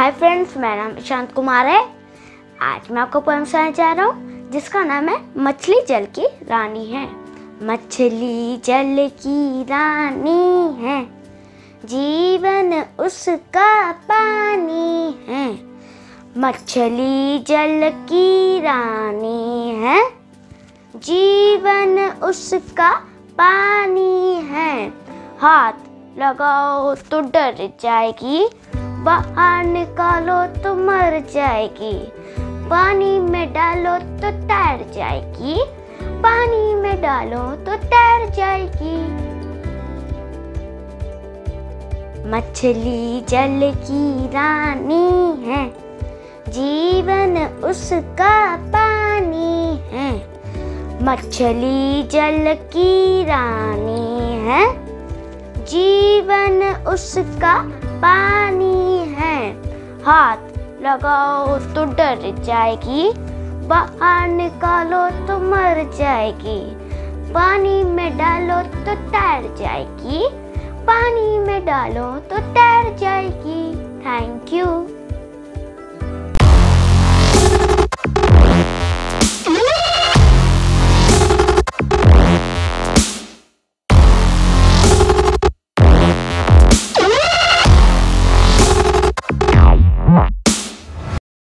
Hi friends मेरा नाम ईशांत कुमार है। आज मैं आपको पोएम सुनाने जा रहा हूँ, जिसका नाम है मछली जल की रानी है। मछली जल की रानी है, जीवन उसका पानी है। मछली जल की रानी है, जीवन उसका पानी है। हाथ लगाओ तो डर जाएगी बाहर निकालो तो मर जाएगी। पानी में डालो तो तैर जाएगी। पानी में डालो तो तैर जाएगी। मछली जल की रानी है। जीवन उसका पानी है। मछली जल की रानी है। जीवन उसका पानी हाथ लगाओ तो डर जाएगी। बाहर निकालो तो मर जाएगी। पानी में डालो तो तैर जाएगी। पानी में डालो तो तैर जाएगी।